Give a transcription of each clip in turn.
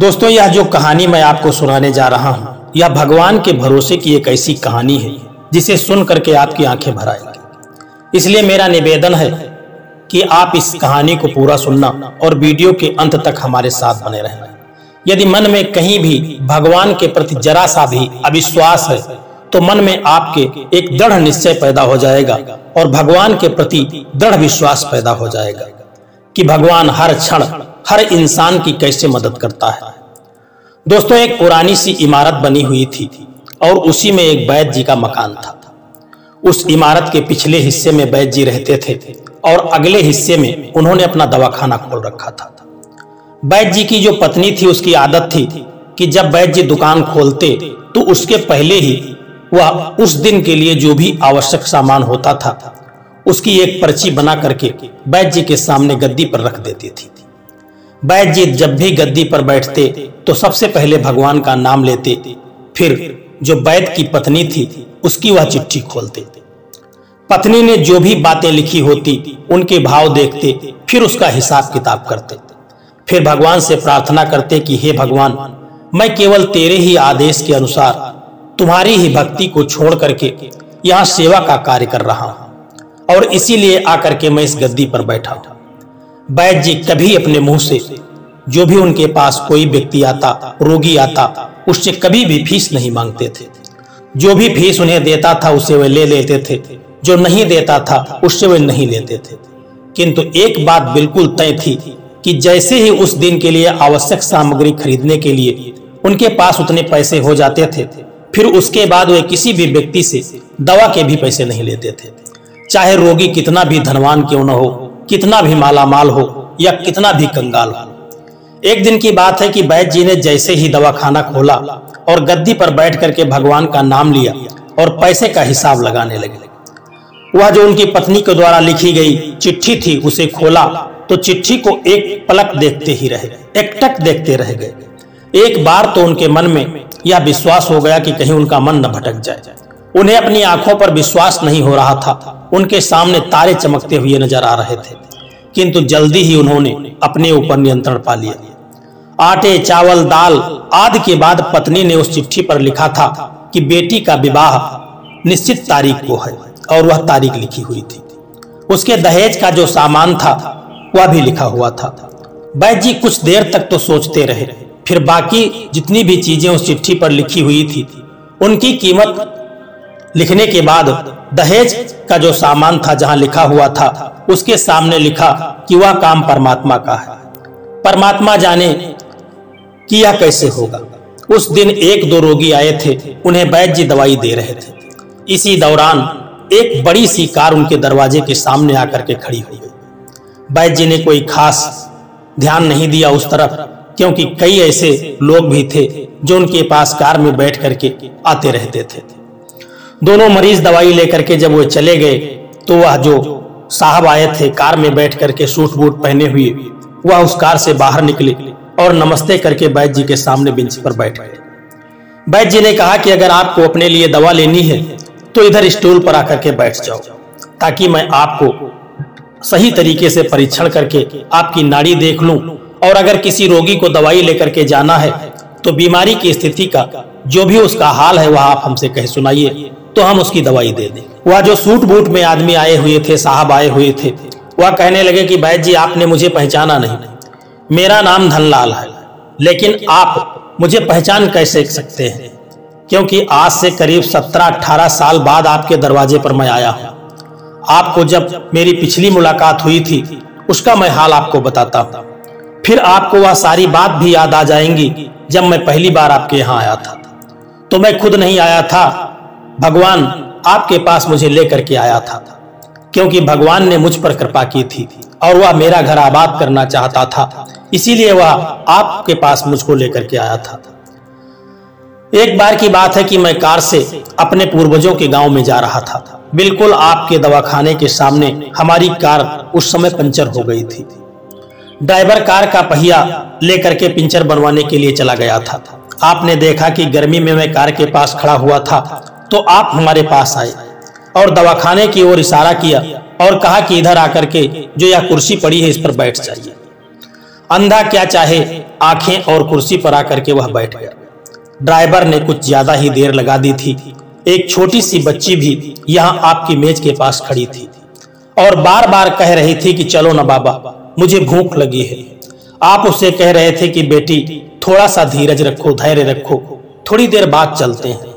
दोस्तों, यह जो कहानी मैं आपको सुनाने जा रहा हूँ, यह भगवान के भरोसे की एक ऐसी कहानी है, जिसे सुन करके आपकी आँखें भर आएँगी। इसलिए मेरा निवेदन है कि आप इस कहानी को पूरा सुनना और वीडियो के अंत तक हमारे साथ बने रहना यदि मन में कहीं भी भगवान के प्रति जरा सा भी अविश्वास है तो मन में आपके एक दृढ़ निश्चय पैदा हो जाएगा और भगवान के प्रति दृढ़ विश्वास पैदा हो जाएगा कि भगवान हर क्षण हर इंसान की कैसे मदद करता है। दोस्तों, एक पुरानी सी इमारत बनी हुई थी और उसी में एक वैद्य जी का मकान था। उस इमारत के पिछले हिस्से में बैद जी रहते थे और अगले हिस्से में उन्होंने अपना दवाखाना खोल रखा था। वैद्य जी की जो पत्नी थी, उसकी आदत थी कि जब वैद्य जी दुकान खोलते तो उसके पहले ही वह उस दिन के लिए जो भी आवश्यक सामान होता था, उसकी एक पर्ची बना करके बैद जी के सामने गद्दी पर रख देती थी। जी, जब भी गद्दी पर बैठते तो सबसे पहले भगवान का नाम लेते। फिर जो वैद्य की पत्नी थी, उसकी वह चिट्ठी खोलते। पत्नी ने जो भी बातें लिखी होती, उनके भाव देखते, फिर उसका हिसाब किताब करते। फिर भगवान से प्रार्थना करते कि, हे भगवान, मैं केवल तेरे ही आदेश के अनुसार, तुम्हारी ही भक्ति को छोड़ करके यहाँ सेवा का कार्य कर रहा हूँ। और इसीलिए आकर के मैं इस गद्दी पर बैठा हूँ। वैद्य जी कभी अपने मुँह से। जो भी उनके पास कोई व्यक्ति आता, रोगी आता, उससे कभी भी फ़ीस नहीं मांगते थे। जो भी फ़ीस उन्हें देता था, उसे वे ले लेते थे। जो नहीं देता था, उससे वे नहीं लेते थे। किंतु एक बात बिल्कुल तय थी कि जैसे ही उस दिन के लिए आवश्यक सामग्री खरीदने के लिए उनके पास उतने पैसे हो जाते थे, फिर उसके बाद वे किसी भी व्यक्ति से दवा के भी पैसे नहीं लेते थे। चाहे रोगी कितना भी धनवान क्यों न हो कितना भी मालामाल हो या कितना भी कंगाल हो। एक दिन की बात है कि वैद्य जी ने जैसे ही दवाखाना खोला और गद्दी पर बैठ करके भगवान का नाम लिया और पैसे का हिसाब लगाने लगे। वह जो उनकी पत्नी के द्वारा लिखी गई चिट्ठी थी, उसे खोला तो चिट्ठी को एक पलक देखते ही रहे एकटक देखते रह गए। एक बार तो उनके मन में यह विश्वास हो गया कि कहीं उनका मन न भटक जाए। उन्हें अपनी आँखों पर विश्वास नहीं हो रहा था। उनके सामने तारे चमकते हुए नज़र आ रहे थे। किंतु जल्दी ही उन्होंने अपने ऊपर नियंत्रण पा लिया। आटे, चावल, दाल आदि के बाद पत्नी ने उस चिट्ठी पर लिखा था कि बेटी का विवाह निश्चित तारीख को है और वह तारीख लिखी हुई थी। उसके दहेज का जो सामान था, वह भी लिखा हुआ था। वैद्य जी कुछ देर तक तो सोचते रहे। फिर बाकी जितनी भी चीज़ें उस चिट्ठी पर लिखी हुई थी, उनकी कीमत लिखने के बाद, दहेज का जो सामान था जहाँ लिखा हुआ था, उसके सामने लिखा कि वह काम परमात्मा का है। परमात्मा जाने कि यह कैसे होगा। उस दिन एक दो रोगी आए थे, उन्हें वैद्य दवाई दे रहे थे। इसी दौरान एक बड़ी सी कार उनके दरवाजे के सामने आकर के खड़ी हुई। वैद्य ने कोई खास ध्यान नहीं दिया उस तरफ़, क्योंकि कई ऐसे लोग भी थे जो उनके पास कार में बैठ करके आते रहते थे। दोनों मरीज़ दवाई लेकर के जब वो चले गए तो वह जो साहब आए थे, कार में बैठ करके सूट बूट पहने हुए, वह उस कार से बाहर निकले और नमस्ते करके बैद जी के सामने बेंच पर बैठ गए। वैद्य जी ने कहा कि अगर आपको अपने लिए दवा लेनी है तो इधर स्टूल पर आकर के बैठ जाओ, ताकि मैं आपको सही तरीके से परीक्षण करके आपकी नाड़ी देख लूँ। और अगर किसी रोगी को दवाई लेकर के जाना है तो बीमारी की स्थिति का जो भी उसका हाल है, वह आप हमसे कह सुनाइए। तो हम उसकी दवाई दे दें। वह जो सूट बूट में आदमी आए हुए थे, साहब आए हुए थे, वह कहने लगे कि वैद्य जी, आपने मुझे पहचाना नहीं। मेरा नाम धनलाल है, लेकिन आप मुझे पहचान कैसे सकते हैं? क्योंकि आज से करीब सत्रह, अठारह साल बाद आपके दरवाजे पर मैं आया हूँ। आपको जब मेरी पिछली मुलाकात हुई थी, उसका मैं हाल आपको बताता हूँ। फिर आपको वह सारी बात भी याद आ जाएँगी जब मैं पहली बार आपके यहाँ आया था। तो मैं खुद नहीं आया था भगवान आपके पास मुझे लेकर के आया था, क्योंकि भगवान ने मुझ पर कृपा की थी और वह मेरा घर आबाद करना चाहता था। इसीलिए वह आपके पास मुझको लेकर के आया था। एक बार की बात है कि मैं कार से अपने पूर्वजों के गाँव में जा रहा था। बिल्कुल आपके दवाखाने के सामने हमारी कार उस समय पंचर हो गई थी। ड्राइवर कार का पहिया लेकर के पिंचर बनवाने के लिए चला गया था। आपने देखा कि गर्मी में मैं कार के पास खड़ा हुआ था तो आप हमारे पास आए और दवाखाने की ओर इशारा किया और कहा कि इधर आकर के जो यह कुर्सी पड़ी है इस पर बैठ जाइए। अंधा क्या चाहे, आँखें और कुर्सी पर आकर के वह बैठ गया। ड्राइवर ने कुछ ज़्यादा ही देर लगा दी थी। एक छोटी सी बच्ची भी यहाँ आपकी मेज के पास खड़ी थी और बार बार कह रही थी कि चलो ना बाबा, मुझे भूख लगी है। आप उससे कह रहे थे कि बेटी, थोड़ा सा धीरज रखो, धैर्य रखो, थोड़ी देर बाद चलते हैं।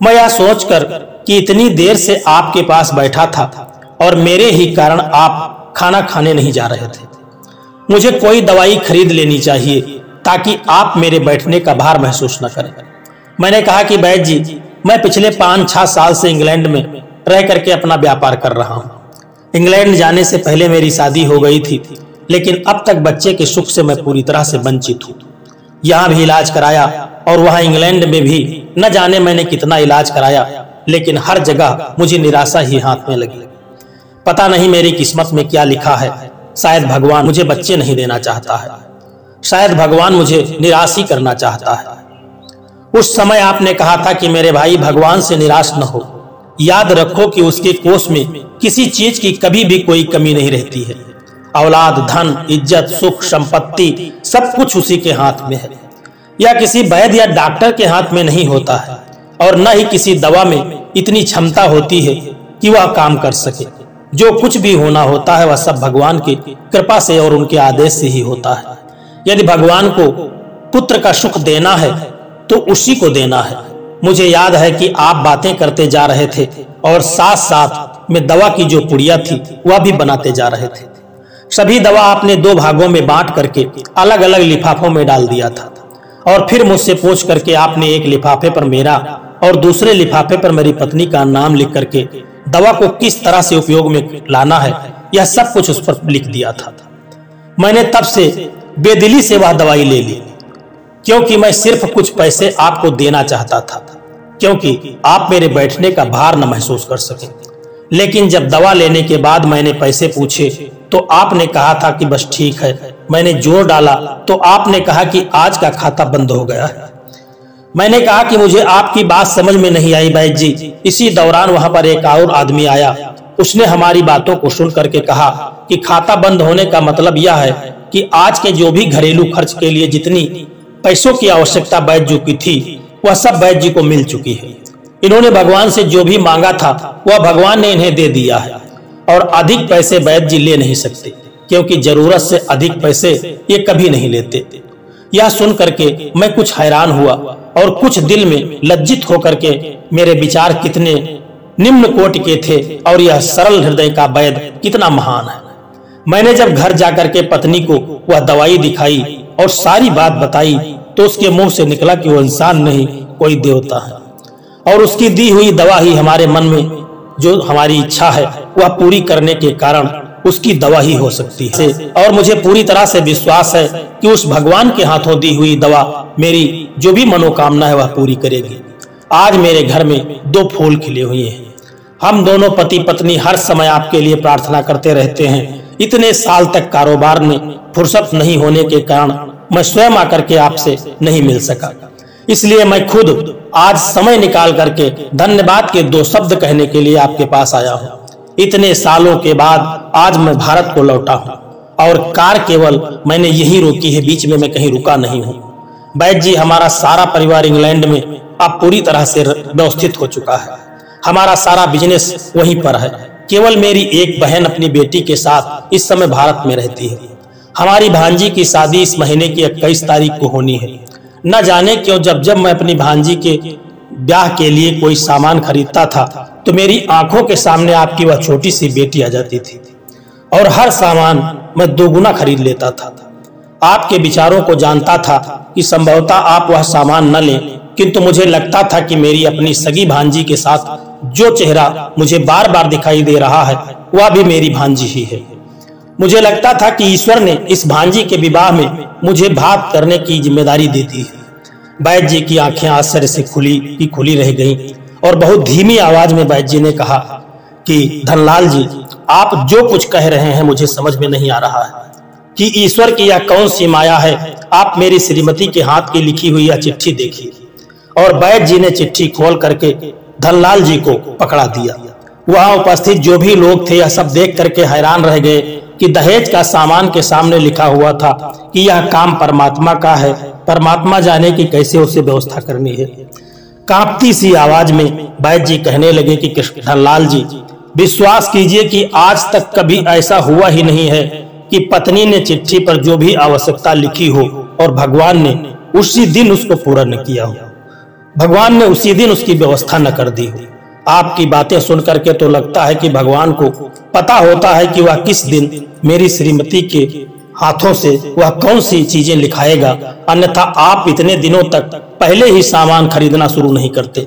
मैं यह सोचकर कि इतनी देर से आपके पास बैठा था और मेरे ही कारण आप खाना खाने नहीं जा रहे थे। मुझे कोई दवाई खरीद लेनी चाहिए ताकि आप मेरे बैठने का भार महसूस न करें। मैंने कहा कि बैद जी, मैं पिछले पाँच छह साल से इंग्लैंड में रह करके अपना व्यापार कर रहा हूँ। इंग्लैंड जाने से पहले मेरी शादी हो गई थी, लेकिन अब तक बच्चे के सुख से मैं पूरी तरह से वंचित हूँ। यहाँ भी इलाज कराया और वहाँ इंग्लैंड में भी न जाने मैंने कितना इलाज कराया, लेकिन हर जगह मुझे निराशा ही हाथ में लगी। पता नहीं मेरी किस्मत में क्या लिखा है। शायद भगवान मुझे बच्चे नहीं देना चाहता है। शायद भगवान मुझे निराश ही करना चाहता है। उस समय आपने कहा था कि मेरे भाई भगवान से निराश न हो। याद रखो कि उसके कोष में किसी चीज़ की कभी भी कोई कमी नहीं रहती है। औलाद, धन, इज़्ज़त, सुख, संपत्ति सब कुछ उसी के हाथ में है। या किसी वैद्य या डॉक्टर के हाथ में नहीं होता है, और न ही किसी दवा में इतनी क्षमता होती है कि वह काम कर सके। जो कुछ भी होना होता है, वह सब भगवान की कृपा से और उनके आदेश से ही होता है। यदि भगवान को पुत्र का सुख देना है तो उसी को देना है। मुझे याद है कि आप बातें करते जा रहे थे, और साथ साथ में दवा की जो पुड़िया थी, वह भी बनाते जा रहे थे। सभी दवा आपने दो भागों में बांट करके अलग अलग लिफाफों में डाल दिया था। और फिर मुझसे पूछ करके आपने एक लिफाफे पर मेरा और दूसरे लिफाफे पर मेरी पत्नी का नाम लिख करके दवा को किस तरह से उपयोग में लाना है, यह सब कुछ उस पर लिख दिया था। मैंने तब से बेदिली से वह दवाई ले ली, क्योंकि मैं सिर्फ़ कुछ पैसे आपको देना चाहता था, क्योंकि आप मेरे बैठने का भार न महसूस कर सके। लेकिन जब दवा लेने के बाद मैंने पैसे पूछे तो आपने कहा था कि बस ठीक है। मैंने ज़ोर डाला तो आपने कहा कि आज का खाता बंद हो गया है। मैंने कहा कि मुझे आपकी बात समझ में नहीं आई बैद जी। इसी दौरान वहाँ पर एक और आदमी आया। उसने हमारी बातों को सुन करके कहा कि खाता बंद होने का मतलब यह है कि आज के जो भी घरेलू खर्च के लिए जितनी पैसों की आवश्यकता बैद जी की थी, वह सब बैद जी को मिल चुकी है। इन्होंने भगवान से जो भी मांगा था, वह भगवान ने इन्हें दे दिया है। और अधिक पैसे वैद्य जी ले नहीं सकते, क्योंकि ज़रूरत से अधिक पैसे ये कभी नहीं लेते। यह सुन करके मैं कुछ हैरान हुआ और कुछ दिल में लज्जित होकर के मेरे विचार कितने निम्न कोटि के थे और यह सरल हृदय का वैद्य कितना महान है। मैंने जब घर जाकर के पत्नी को वह दवाई दिखाई और सारी बात बताई तो उसके मुँह से निकला कि वो इंसान नहीं, कोई देवता है। और उसकी दी हुई दवा ही हमारे मन में जो हमारी इच्छा है, वह पूरी करने के कारण उसकी दवा ही हो सकती है। और मुझे पूरी तरह से विश्वास है कि उस भगवान के हाथों दी हुई दवा मेरी जो भी मनोकामना है, वह पूरी करेगी। आज मेरे घर में दो फूल खिले हुए हैं। हम दोनों पति पत्नी हर समय आपके लिए प्रार्थना करते रहते हैं। इतने साल तक कारोबार में फुर्सत नहीं होने के कारण मैं स्वयं आकर के आपसे नहीं मिल सका। इसलिए मैं खुद आज समय निकाल करके धन्यवाद के दो शब्द कहने के लिए आपके पास आया हूँ। इतने सालों के बाद आज मैं भारत को लौटा हूँ और कार केवल मैंने यही रोकी है, बीच में मैं कहीं रुका नहीं हूँ। बैद जी, हमारा सारा परिवार इंग्लैंड में अब पूरी तरह से व्यवस्थित हो चुका है। हमारा सारा बिज़नेस वहीं पर है। केवल मेरी एक बहन अपनी बेटी के साथ इस समय भारत में रहती है। हमारी भांजी की शादी इस महीने की इक्कीस तारीख को होनी है। न जाने क्यों जब जब मैं अपनी भांजी के ब्याह के लिए कोई सामान खरीदता था तो मेरी आँखों के सामने आपकी वह छोटी सी बेटी आ जाती थी। और हर सामान मैं दोगुना खरीद लेता था। आपके विचारों को जानता था कि संभवतः आप वह सामान न लें, किंतु मुझे लगता था कि मेरी अपनी सगी भांजी के साथ जो चेहरा मुझे बार बार दिखाई दे रहा है, वह भी मेरी भांजी ही है। मुझे लगता था कि ईश्वर ने इस भांजी के विवाह में मुझे भाप करने की ज़िम्मेदारी दे दी है। बैद जी की आँखें आश्चर्य से खुली, की खुली रह गईं और बहुत धीमी आवाज़ में बैद जी ने कहा कि, धनलाल जी, आप जो कुछ कह रहे हैं मुझे समझ में नहीं आ रहा है। कि ईश्वर की यह कौन सी माया है, आप मेरी श्रीमती के हाथ की लिखी हुई यह चिट्ठी देखिए। और बैद जी ने चिट्ठी खोल करके धनलाल जी को पकड़ा दिया। वहाँ उपस्थित जो भी लोग थे, यह सब देख करके हैरान रह गए कि दहेज का सामान के सामने लिखा हुआ था कि यह काम परमात्मा का है। परमात्मा जाने की कैसे उसे व्यवस्था करनी है। कांपती सी आवाज़ में बैद जी कहने लगे कि कृष्णलाल जी, विश्वास कीजिए कि आज तक कभी ऐसा हुआ ही नहीं है कि पत्नी ने चिट्ठी पर जो भी आवश्यकता लिखी हो और भगवान ने उसी दिन उसको पूरा न किया हो। भगवान ने उसी दिन उसकी व्यवस्था न कर दी हो। आपकी बातें सुन करके तो लगता है कि भगवान को पता होता है कि वह किस दिन मेरी श्रीमती के हाथों से वह कौन सी चीज़ें लिखाएगा। अन्यथा आप इतने दिनों तक पहले ही सामान खरीदना शुरू नहीं करते।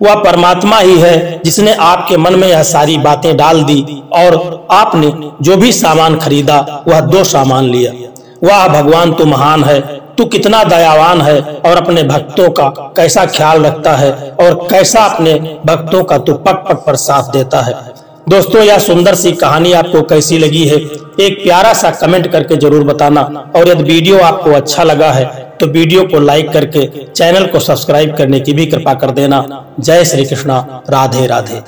वह परमात्मा ही है जिसने आपके मन में यह सारी बातें डाल दी और आपने जो भी सामान खरीदा, वह दो सामान लिया। वह भगवान तो महान है तू कितना दयावान है और अपने भक्तों का कैसा ख्याल रखता है और कैसा अपने भक्तों का तू पग पग पर साथ देता है। दोस्तों, यह सुंदर सी कहानी आपको कैसी लगी है, एक प्यारा सा कमेंट करके ज़रूर बताना और यदि वीडियो आपको अच्छा लगा है तो वीडियो को लाइक करके चैनल को सब्सक्राइब करने की भी कृपा कर देना। जय श्री कृष्णा, राधे राधे।